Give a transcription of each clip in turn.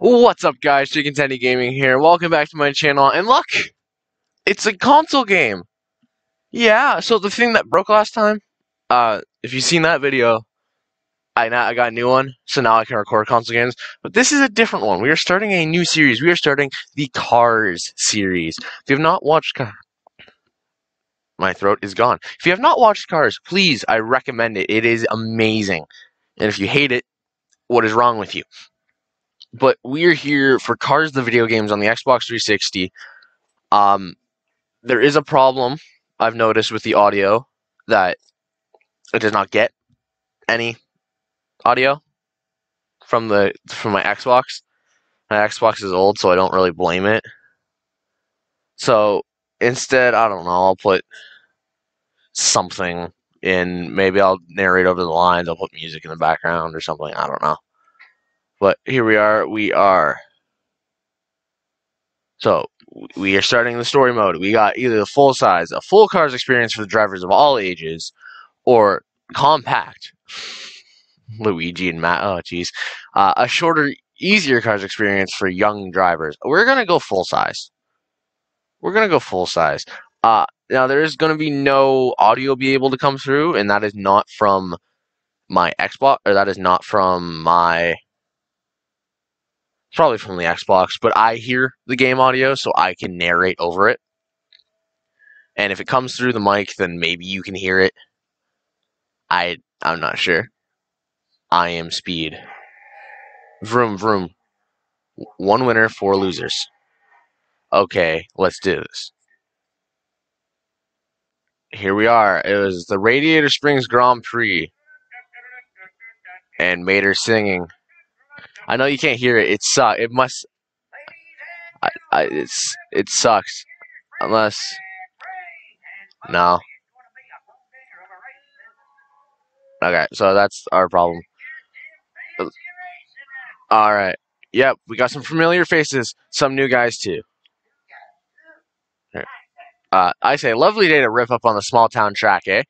What's up guys, Chicken Tendie Gaming here. Welcome back to my channel, and look! It's a console game! Yeah, so the thing that broke last time, uh, if you've seen that video, I now I got a new one, so now I can record console games. But this is a different one. We are starting a new series. We are starting the Cars series. If you have not watched Cars, my throat is gone. If you have not watched Cars, please, I recommend it. It is amazing. And if you hate it, what is wrong with you? But we're here for Cars the video games on the Xbox 360. Um, there is a problem I've noticed with the audio that it does not get any audio from the from my Xbox. My Xbox is old, so I don't really blame it. So instead, I don't know. I'll put something in. Maybe I'll narrate over the lines. I'll put music in the background or something. I don't know. But here we are. We are. So we are starting the story mode. We got either the full size, a full cars experience for the drivers of all ages, or compact. Luigi and Matt. Oh, jeez. Uh, a shorter, easier cars experience for young drivers. We're gonna go full size. We're gonna go full size. Uh, now there is gonna be no audio be able to come through, and that is not from my Xbox, or that is not from my probably from the Xbox, but I hear the game audio, so I can narrate over it. And if it comes through the mic, then maybe you can hear it. I I'm not sure. I am speed. Vroom vroom. One winner, four losers. Okay, let's do this. Here we are. It was the Radiator Springs Grand Prix. And Mater singing. I know you can't hear it. It sucks. It must. I, I, it's it sucks. Unless. No. Okay, so that's our problem. All right. Yep, we got some familiar faces, some new guys too. Uh, I say, lovely day to rip up on the small town track, eh?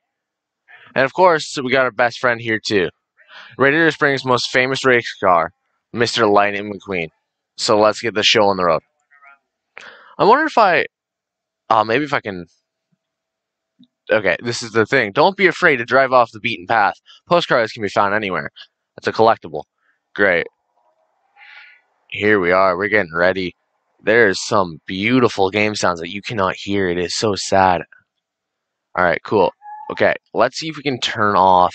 And of course, we got our best friend here too. Radiator Springs' most famous race car, Mr. Lightning McQueen. So let's get the show on the road. I wonder if I, uh, maybe if I can. Okay, this is the thing. Don't be afraid to drive off the beaten path. Postcards can be found anywhere. That's a collectible. Great. Here we are. We're getting ready. There's some beautiful game sounds that you cannot hear. It is so sad. All right, cool. Okay, let's see if we can turn off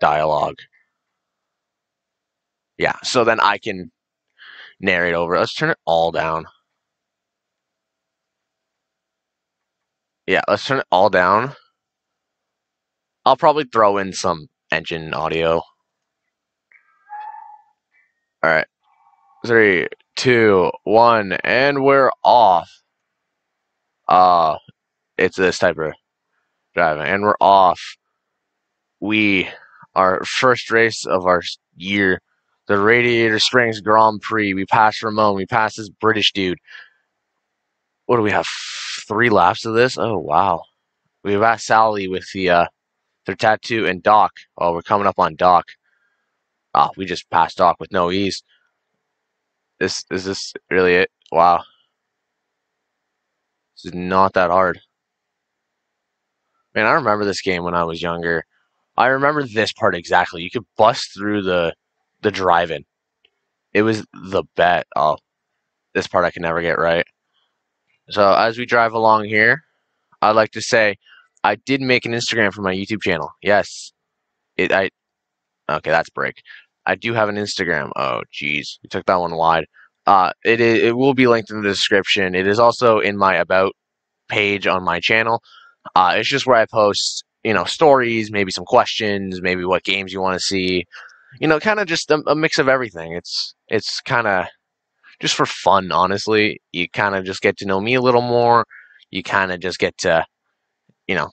dialogue. Yeah, so then I can narrate over. Let's turn it all down. Yeah, let's turn it all down. I'll probably throw in some engine audio. All right. Three, two, one, and we're off. Uh, it's this type of driving, and we're off. We, our first race of our year, the Radiator Springs Grand Prix. We passed Ramone. We passed this British dude. What do we have? Three laps of this? Oh wow. We've asked Sally with the uh, their tattoo and Doc. Oh, we're coming up on Doc. Ah, oh, we just passed Doc with no ease. This is this really it? Wow. This is not that hard. Man, I remember this game when I was younger. I remember this part exactly. You could bust through the the drive-in. It was the bet. Oh, this part I can never get right. So as we drive along here, I'd like to say I did make an Instagram for my YouTube channel. Yes, it. I okay. That's break. I do have an Instagram. Oh, geez, we took that one wide. Uh, it is, it will be linked in the description. It is also in my about page on my channel. Uh, it's just where I post, you know, stories, maybe some questions, maybe what games you want to see, you know, kind of just a, a, mix of everything. It's it's kind of just for fun, honestly. You kind of just get to know me a little more. You kind of just get to, you know,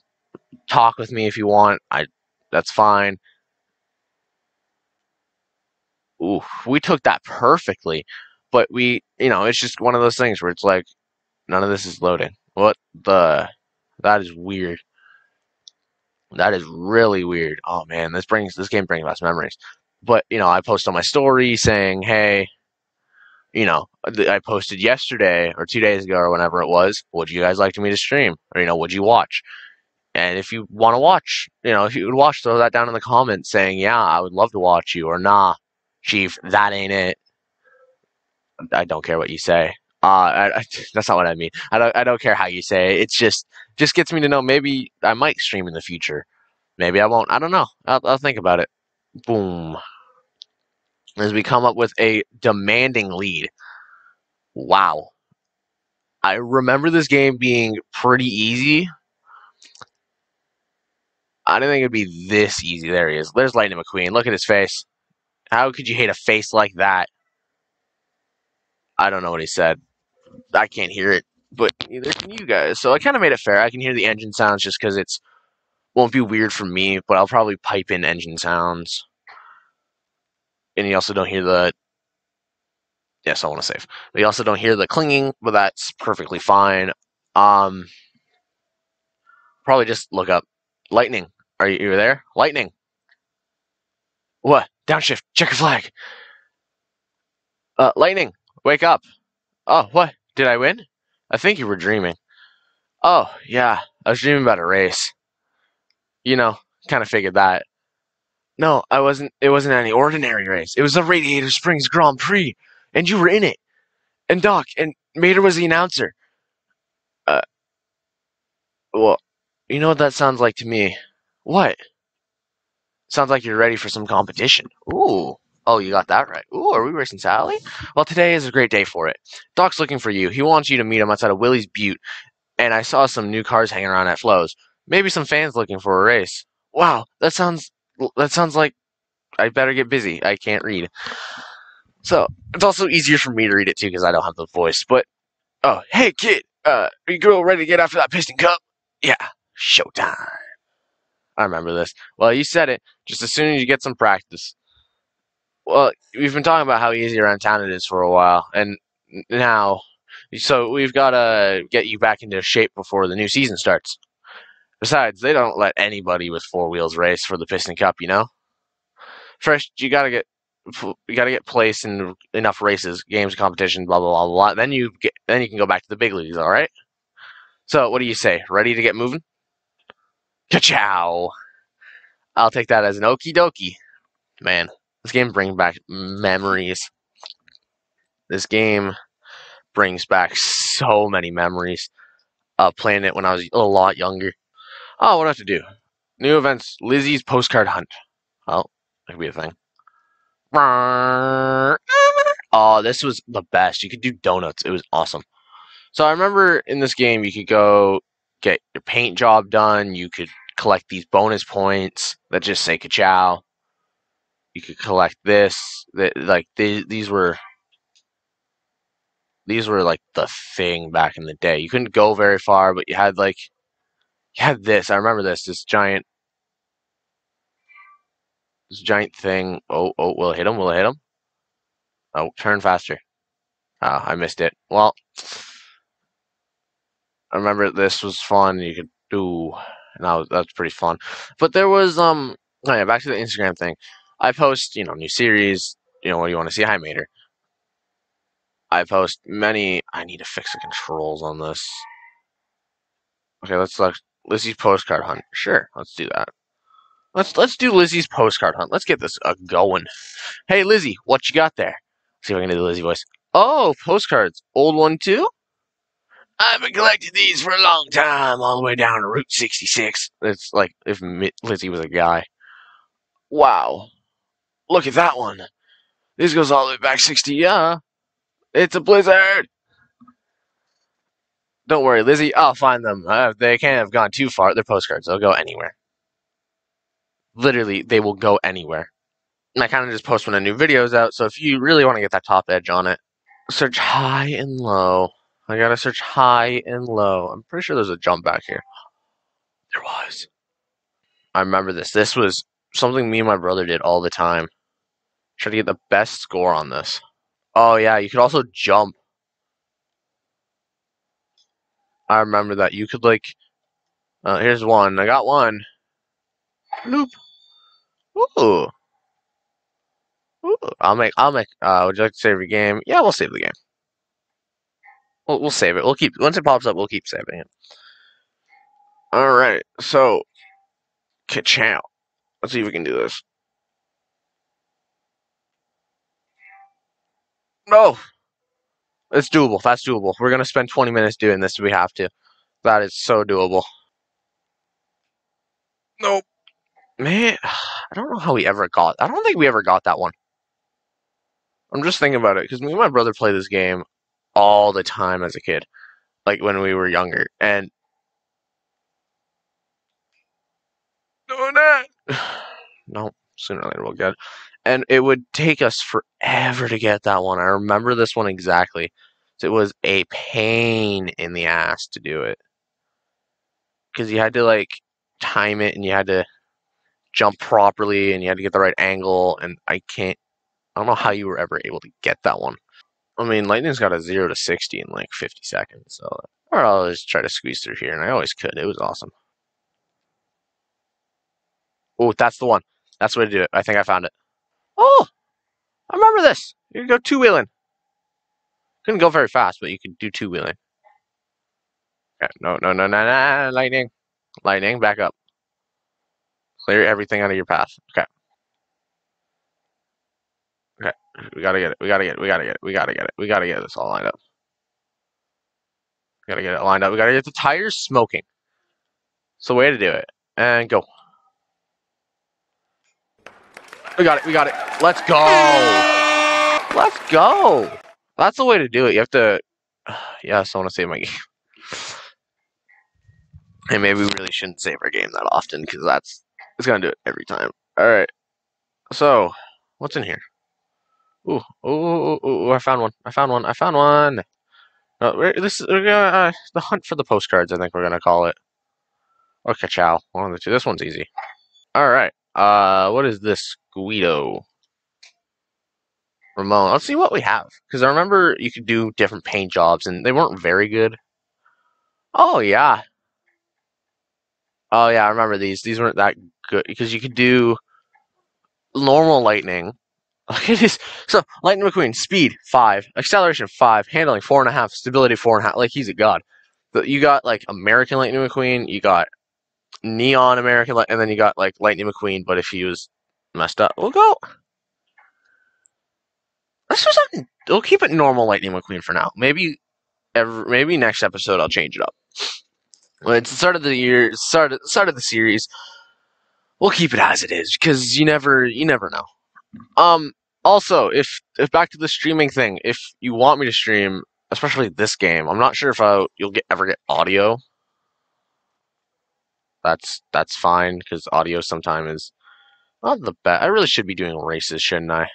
talk with me if you want. I that's fine. Ooh, we took that perfectly, but we, you know, it's just one of those things where it's like none of this is loading. What the? That is weird. That is really weird. Oh man, this brings this game brings back memories. But you know, I post on my story saying, "Hey, you know, I posted yesterday or two days ago or whenever it was. Would you guys like me to stream, or you know, would you watch?" And if you want to watch, you know, if you would watch, throw that down in the comments saying, "Yeah, I would love to watch you," or "Nah, Chief, that ain't it." I don't care what you say. Uh, I, I, that's not what I mean. I don't. I don't care how you say it. It's just just gets me to know maybe I might stream in the future. Maybe I won't. I don't know. I'll, I'll think about it. Boom. As we come up with a demanding lead. Wow. I remember this game being pretty easy. I didn't think it'd be this easy. There he is. There's Lightning McQueen. Look at his face. How could you hate a face like that? I don't know what he said. I can't hear it, but neither can you guys. So I kind of made it fair. I can hear the engine sounds just because it's won't be weird for me, but I'll probably pipe in engine sounds. And you also don't hear the. Yes, I want to save. But you also don't hear the clinging, but that's perfectly fine. Um, probably just look up lightning. Are you, you there? Lightning. What? Downshift. Check your flag. Uh, lightning. Wake up. Oh, what? Did I win? I think you were dreaming. Oh, yeah. I was dreaming about a race. You know, kind of figured that. No, I wasn't. It wasn't any ordinary race. It was the Radiator Springs Grand Prix, and you were in it. And Doc and Mater was the announcer. Uh, well, you know what that sounds like to me? What? Sounds like you're ready for some competition. Ooh. Oh, you got that right. Ooh, are we racing Sally? Well, today is a great day for it. Doc's looking for you. He wants you to meet him outside of Willie's Butte, and I saw some new cars hanging around at Flo's. Maybe some fans looking for a race. Wow, that sounds that sounds like I better get busy. I can't read. So it's also easier for me to read it too because I don't have the voice. But oh, hey kid, uh, are you girl ready to get after that piston cup? Yeah, showtime. I remember this. Well, you said it. Just as soon as you get some practice. Well, we've been talking about how easy around town it is for a while, and now, so we've got to get you back into shape before the new season starts. Besides, they don't let anybody with four wheels race for the Piston Cup, you know. First, you gotta get you gotta get placed in enough races, games, competition, blah blah blah blah. Then you get then you can go back to the big leagues. All right. So, what do you say? Ready to get moving? Ka-chow! I'll take that as an okie dokie. Man, this game brings back memories. This game brings back so many memories of playing it when I was a lot younger. Oh, what do I have to do? New events, Lizzie's postcard hunt. Oh, that could be a thing. Oh, this was the best. You could do donuts. It was awesome. So I remember in this game, you could go get your paint job done. You could collect these bonus points that just say ka-chow. You could collect this. That like these were these were like the thing back in the day. You couldn't go very far, but you had like had this. I remember this. This giant this giant thing. Oh, oh, will it hit him? Will it hit him? Oh, turn faster. Oh, I missed it. Well, I remember this was fun. You could do, and that was, that's pretty fun. But there was um, oh yeah, back to the Instagram thing. I post, you know, new series. You know, what do you want to see? Hi, Mater. I post many. I need to fix the controls on this. Okay, let's look. Lizzie's postcard hunt. Sure, let's do that. Let's let's do Lizzie's postcard hunt. Let's get this uh, going. Hey, Lizzie, what you got there? see if I can do the Lizzie voice. Oh, postcards. Old one too? I've been collecting these for a long time, all the way down to Route 66. It's like if Lizzie was a guy. Wow. Look at that one. This goes all the way back 60, yeah. It's a blizzard. Don't worry, Lizzie. I'll find them. Uh, they can't have gone too far. They're postcards. They'll go anywhere. Literally, they will go anywhere. And I kind of just post when a new video is out. So if you really want to get that top edge on it, search high and low. I gotta search high and low. I'm pretty sure there's a jump back here. There was. I remember this. This was something me and my brother did all the time. Try to get the best score on this. Oh yeah, you could also jump. I remember that. You could like uh, here's one. I got one. Loop. Ooh. Ooh, I'll make. I'll make. Uh, would you like to save your game? Yeah, we'll save the game. We'll, we'll save it. We'll keep once it pops up. We'll keep saving it. All right. So, ka Let's see if we can do this. No, it's doable. That's doable. We're gonna spend 20 minutes doing this if we have to. That is so doable. Nope. Man, I don't know how we ever got. I don't think we ever got that one. I'm just thinking about it because me and my brother play this game all the time as a kid, like when we were younger, and no, not no. Sooner or later we'll get, it. And it would take us forever to get that one. I remember this one exactly. It was a pain in the ass to do it because you had to like time it and you had to jump properly and you had to get the right angle and I can't I don't know how you were ever able to get that one. I mean, Lightning's got a 0 to 60 in like 50 seconds, so or I'll just try to squeeze through here and I always could. It was awesome. Oh, that's the one. That's the way to do it. I think I found it. Oh! I remember this. You can go two-wheeling. Couldn't go very fast, but you could do two-wheeling. Okay, no, no, no, no, no, lightning. Lightning, back up. Clear everything out of your path. Okay. Okay. We gotta get it. We gotta get it. We gotta get it. We gotta get it. We gotta get this all lined up. We gotta get it lined up. We gotta get the tires smoking. It's the way to do it. And go. We got it. We got it. Let's go. Let's go. That's the way to do it. You have to. Yes, I want to save my game. And maybe we really shouldn't save our game that often because that's it's gonna do it every time. All right. So, what's in here? Ooh, ooh, ooh, ooh, I found one. I found one. I found one. No, this is uh, the hunt for the postcards. I think we're gonna call it, or Kachow. One of the two. This one's easy. All right. Uh, what is this? Guido. Ramone. Let's see what we have. Because I remember you could do different paint jobs, and they weren't very good. Oh, yeah. Oh, yeah, I remember these. These weren't that good. Because you could do normal lightning. Look at this. So, Lightning McQueen, speed, 5. Acceleration, 5. Handling, 4.5. Stability, 4.5. Like, he's a god. But you got, like, American Lightning McQueen. You got Neon American, and then you got, like, Lightning McQueen, but if he was messed up, we'll go. Let's just we'll keep it normal Lightning McQueen for now. Maybe every, maybe next episode I'll change it up. When it's the start of the year, start of, start of the series, we'll keep it as it is because you never you never know. Um. Also, if if back to the streaming thing, if you want me to stream, especially this game, I'm not sure if I you'll get ever get audio. That's that's fine because audio sometimes is not the best. I really should be doing races, shouldn't I?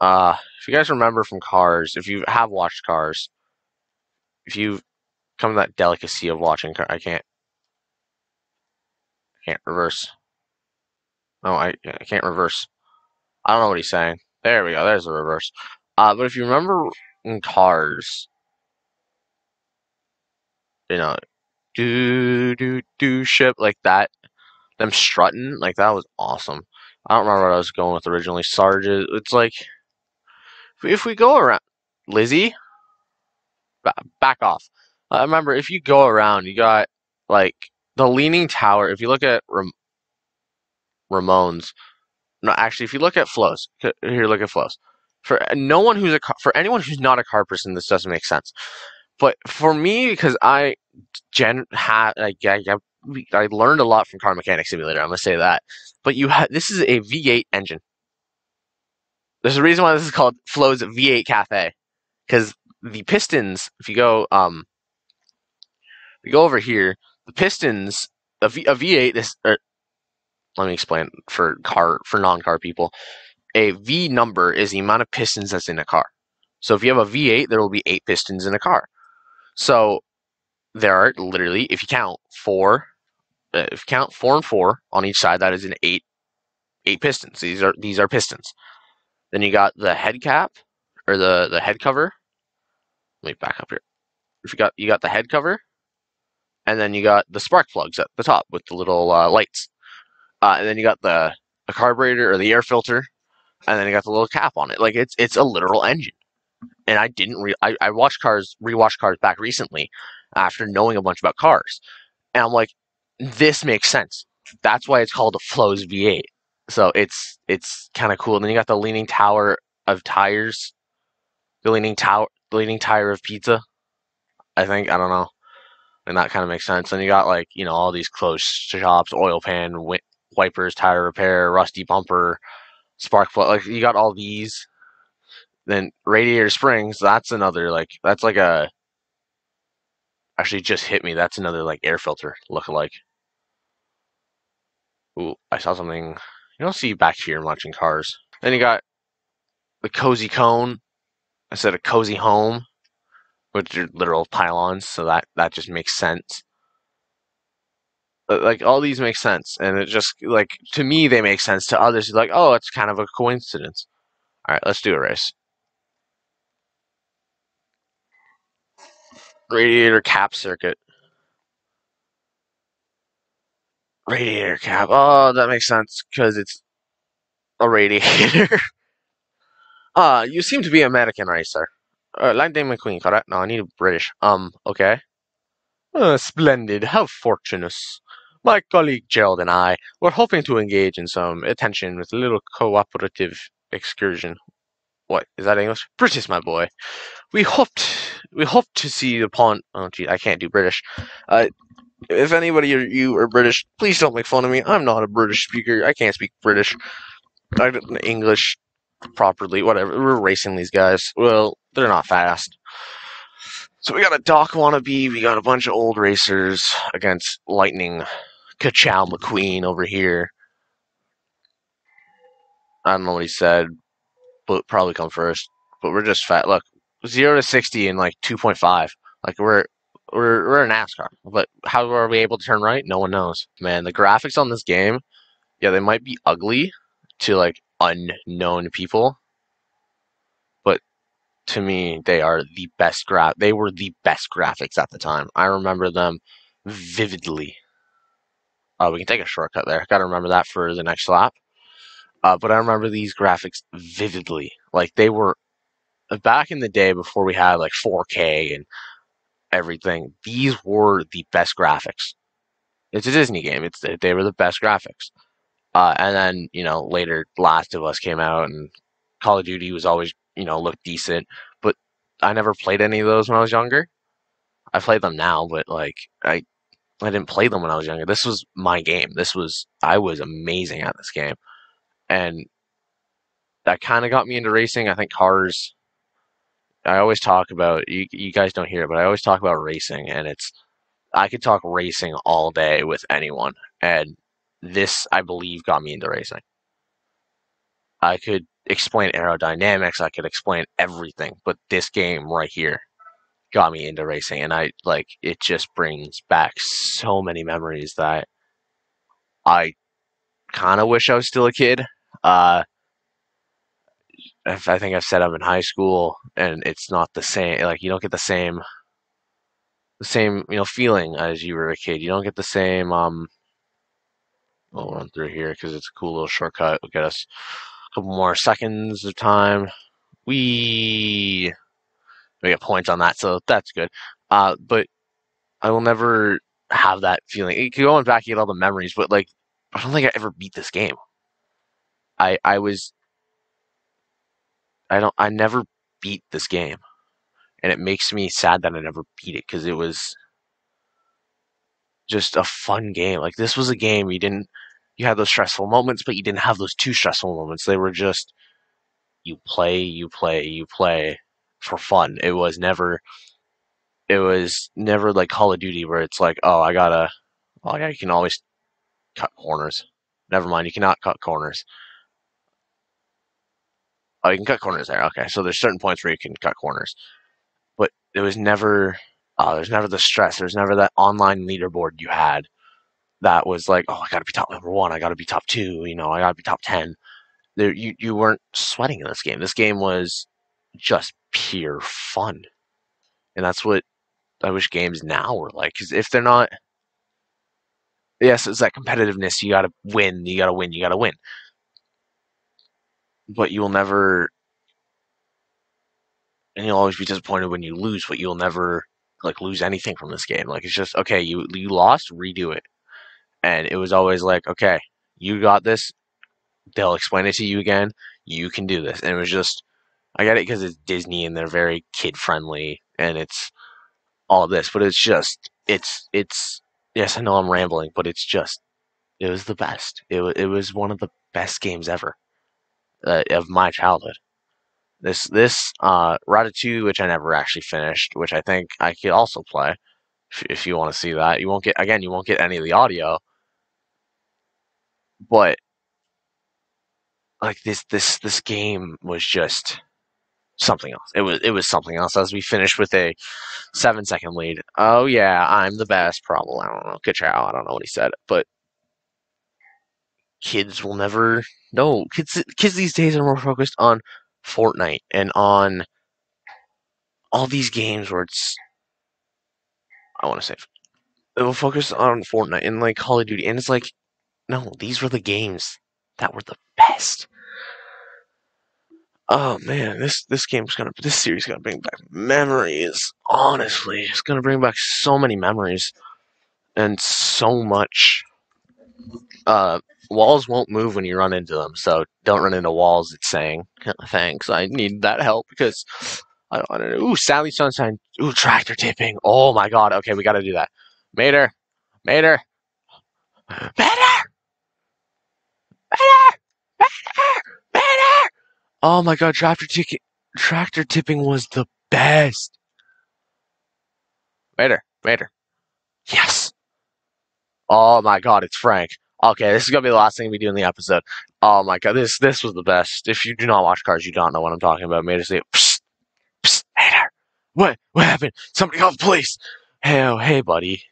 Uh, if you guys remember from Cars, if you have watched Cars, if you come to that delicacy of watching Cars, I can't, I can't reverse. No, I, I can't reverse. I don't know what he's saying. There we go. There's the reverse. Uh, but if you remember in Cars, you know, do do do ship like that, them strutting like that was awesome. I don't remember what I was going with originally. Sarge, it's like if we go around, Lizzie, back off. Uh, remember, if you go around, you got like the Leaning Tower. If you look at Ram- Ramone's, no, actually, if you look at Flo's, here, look at Flo's. For no one who's a car, for anyone who's not a car person, this doesn't make sense. But for me, because I gen had I, I, I learned a lot from Car Mechanic Simulator. I'm gonna say that. But you have this is a V8 engine. There's a reason why this is called Flo's V8 Cafe, because the pistons, if you go, um, if you go over here, the pistons, a, v, a V8, this, er, let me explain for car, for non-car people. A V number is the amount of pistons that's in a car. So if you have a V8, there will be eight pistons in a car. So there are literally, if you count four, uh, if you count four and four on each side, that is an eight, eight pistons. These are these are pistons. Then you got the head cap or the the head cover. Let me back up here. If you got you got the head cover, and then you got the spark plugs at the top with the little uh, lights, uh, and then you got the the carburetor or the air filter, and then you got the little cap on it. Like it's it's a literal engine. And I didn't re I, I watched cars rewatched cars back recently after knowing a bunch about cars. And I'm like, this makes sense. That's why it's called a Flo's V8. So it's it's kind of cool. And then you got the leaning tower of tires, the leaning tower, the leaning tire of pizza. I think I don't know, and that kind of makes sense. And you got like you know all these closed shops, oil pan, wi- wipers, tire repair, rusty bumper, spark plug. Like you got all these. Then radiator springs. That's another like that's like a. Actually, just hit me. That's another like air filter look alike. Ooh, I saw something. You don't see back here watching cars. Then you got the cozy cone instead of cozy home, which are literal pylons. So that that just makes sense. But, like all these make sense, and it just like to me they make sense. To others, like oh, it's kind of a coincidence. All right, let's do a race. Radiator cap circuit. Radiator cap. Oh, that makes sense because it's a radiator. Uh, you seem to be American racer. Uh, Lightning McQueen, correct? No, I need a British. Um, okay. Uh, splendid. How fortunate. My colleague Gerald and I were hoping to engage in some attention with a little cooperative excursion. What is that English? British, my boy. We hoped we hoped to see upon. Oh, gee, I can't do British. Uh, if anybody or you are British, please don't make fun of me. I'm not a British speaker. I can't speak British. I don't English properly. Whatever. We're racing these guys. Well, they're not fast. So we got a Doc wannabe. We got a bunch of old racers against Lightning Kachow McQueen over here. I don't know what he said, but probably come first. But we're just fat. Look, zero to sixty in like two point five. Like we're we're we're a NASCAR. But how are we able to turn right? No one knows. Man, the graphics on this game, yeah, they might be ugly to like unknown people, but to me, they are the best gra. They were the best graphics at the time. I remember them vividly. Oh, we can take a shortcut there. Got to remember that for the next lap. Uh, but I remember these graphics vividly. Like they were back in the day before we had like 4K and everything. These were the best graphics. It's a Disney game. It's they were the best graphics. Uh, and then you know later, Last of Us came out, and Call of Duty was always you know looked decent, but I never played any of those when I was younger. I played them now, but like I I didn't play them when I was younger. This was my game. This was I was amazing at this game, and that kind of got me into racing. I think cars. I always talk about you. You guys don't hear it, but I always talk about racing, and it's I could talk racing all day with anyone, and this, I believe, got me into racing. I could explain aerodynamics, I could explain everything, but this game right here got me into racing, and I like it. Just brings back so many memories that I kind of wish I was still a kid. Uh, I think I've said I'm in high school, and it's not the same. Like you don't get the same, the same you know feeling as you were a kid. You don't get the same um We'll run through here because it's a cool little shortcut. It'll get us a couple more seconds of time. We we get points on that, so that's good. Uh, but I will never have that feeling. It could go back and get all the memories, but like I don't think I ever beat this game. I I was I don't I never beat this game, and it makes me sad that I never beat it because it was just a fun game. Like this was a game you didn't you had those stressful moments, but you didn't have those too stressful moments. They were just you play, you play, you play for fun. It was never it was never like Call of Duty where it's like, oh, I gotta oh yeah, you can always cut corners. Never mind, you cannot cut corners. Oh, you can cut corners there. Okay, so there's certain points where you can cut corners, but it was never uh, there's never the stress. There's never that online leaderboard you had that was like, oh, I got to be top number one. I got to be top two. You know, I got to be top ten. There, you you weren't sweating in this game. This game was just pure fun, and that's what I wish games now were like. Because if they're not, yes, it's that competitiveness. You got to win. You got to win. You got to win. But you will never and you'll always be disappointed when you lose, but you'll never like lose anything from this game. Like it's just okay, you you lost, redo it. And it was always like, okay, you got this. They'll explain it to you again. You can do this. And it was just I get it because it's Disney and they're very kid friendly and it's all this, but it's just it's it's yes, I know I'm rambling, but it's just it was the best. It was it was one of the best games ever uh, of my childhood. This this uh, Ratatouille, which I never actually finished, which I think I could also play if, if you want to see that. You won't get again, you won't get any of the audio, but like this this this game was just something else. It was it was something else. As we finished with a seven second lead. Oh yeah, I'm the best. Probably I don't know. Kachow. I don't know what he said, but kids will never know. Kids kids these days are more focused on Fortnite and on all these games where it's I want to say it will focus on Fortnite and like Call of Duty, and it's like no, these were the games that were the best. Oh man, this this game's gonna this series gonna bring back memories. Honestly, it's gonna bring back so many memories and so much. Uh, walls won't move when you run into them, so don't run into walls. It's saying, "Thanks, I need that help because I don't, know." Ooh, Sally Sunshine. Ooh, tractor tipping. Oh my God. Okay, we got to do that. Mater, Mater, Mater, Mater, Mater, Mater. Oh my God, tractor tipping. Tractor tipping was the best. Mater, Mater. Yes. Oh my God, it's Frank. Okay, this is gonna be the last thing we do in the episode. Oh my god, this this was the best. If you do not watch Cars, you don't know what I'm talking about. Made us say, psst, psst, hey there. What what happened? Somebody call the police. Hey, oh, hey, buddy.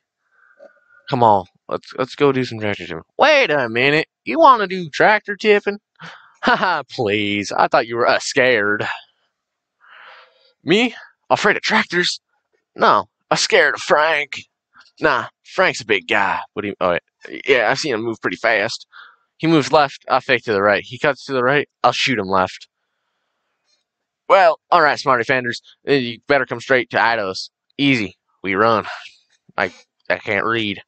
Come on, let's let's go do some tractor tipping. Wait a minute, you want to do tractor tipping? Haha, please. I thought you were uh, scared. Me? Afraid of tractors? No, I'm scared of Frank. Nah, Frank's a big guy, but he. Oh, yeah, I've seen him move pretty fast. He moves left, I fake to the right. He cuts to the right, I'll shoot him left. Well, all right, smart defenders, eh, you better come straight to Idos. Easy, we run. I I can't read.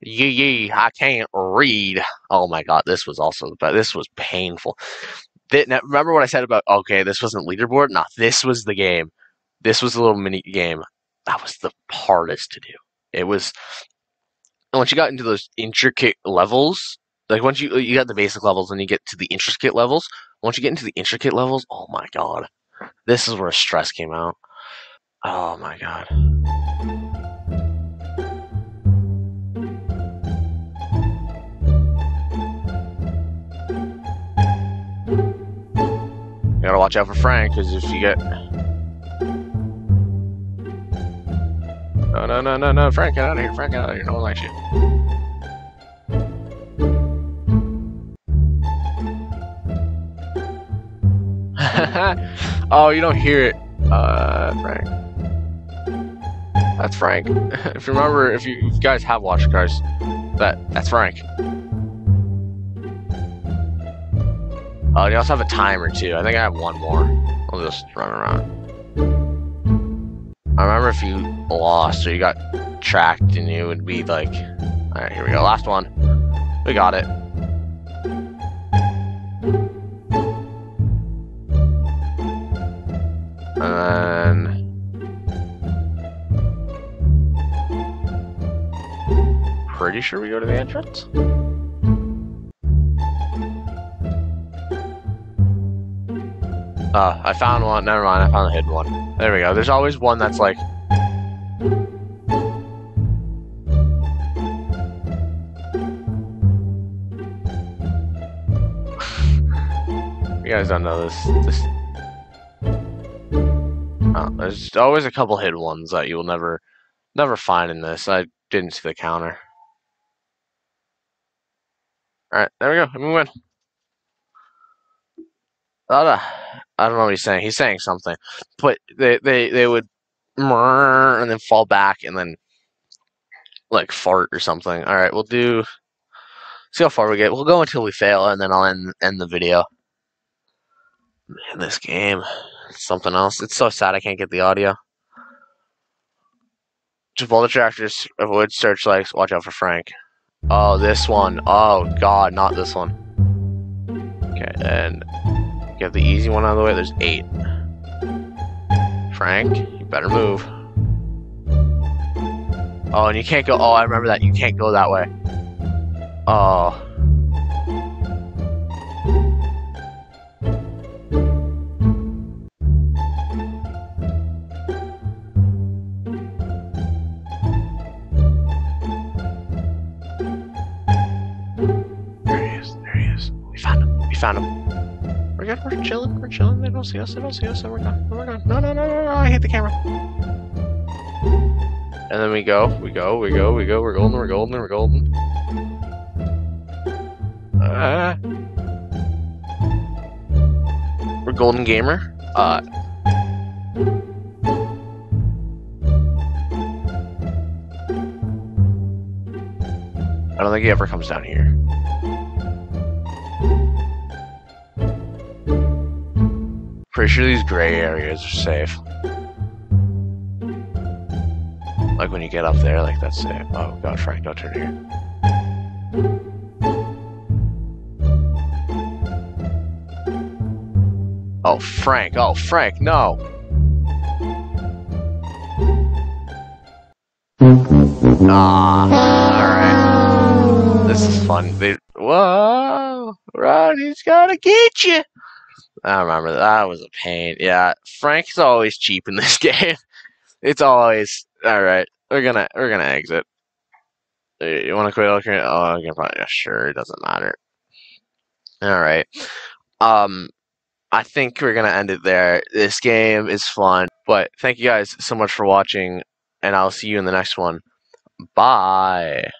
Yee yee, I can't read. Oh my god, this was also but this was painful. remember what I said about okay, this wasn't leaderboard? No, this was the game. This was a little mini game. That was the hardest to do. It was once you got into those intricate levels, like once you uh, you got the basic levels and you get to the intricate levels, once you get into the intricate levels, oh my god. This is where stress came out. Oh my god. You gotta watch out for Frank, because if you get No, no, no, no, no. Frank, get out of here. Frank, get out of here. No one likes you. oh, you don't hear it. Uh, Frank. That's Frank. if you remember, if you, if you guys have watched Cars, that that's Frank. Oh, you also have a timer too. I think I have one more. I'll just run around. I remember if you lost or you got tracked and you would be like, alright, here we go, last one. We got it. And then... Pretty sure we go to the entrance? Uh, I found one. Never mind, I found a hidden one. There we go. There's always one that's like... you guys don't know this. this... Oh, there's always a couple hidden ones that you will never, never find in this. I didn't see the counter. Alright, there we go. We win. I don't know what he's saying. He's saying something, but they they they would and then fall back and then like fart or something. All right, we'll do. See how far we get. We'll go until we fail, and then I'll end end the video. Man, this game, something else. It's so sad I can't get the audio. Chipotle tractors, avoid searchlights, watch out for Frank. Oh, this one. Oh, God, not this one. Okay, and get the easy one out of the way. There's eight. Frank, you better move. Oh, and you can't go. Oh, I remember that. You can't go that way. Oh. There he is. There he is. We found him. We found him. We're good. We're chilling. We're chilling. They don't see us. They don't see us. And we're gone. We're gone. No, no, no, no, no. I hit the camera. And then we go. We go. We go. We go. We're golden. We're golden. We're golden. Uh, we're golden gamer. Uh. I don't think he ever comes down here. Pretty sure these gray areas are safe. Like when you get up there, like that's safe. Oh god, Frank, don't turn here. Oh, Frank. Oh, Frank, no. Ah, alright. This is fun. They, whoa, Ronnie's gonna get you. I remember that. that was a pain. Yeah, Frank's always cheap in this game. It's always all right. We're gonna we're gonna exit. Uh, You want to quit? Okay. Oh, okay, probably. Yeah, sure. It doesn't matter. All right. Um, I think we're gonna end it there. This game is fun, but thank you guys so much for watching, and I'll see you in the next one. Bye.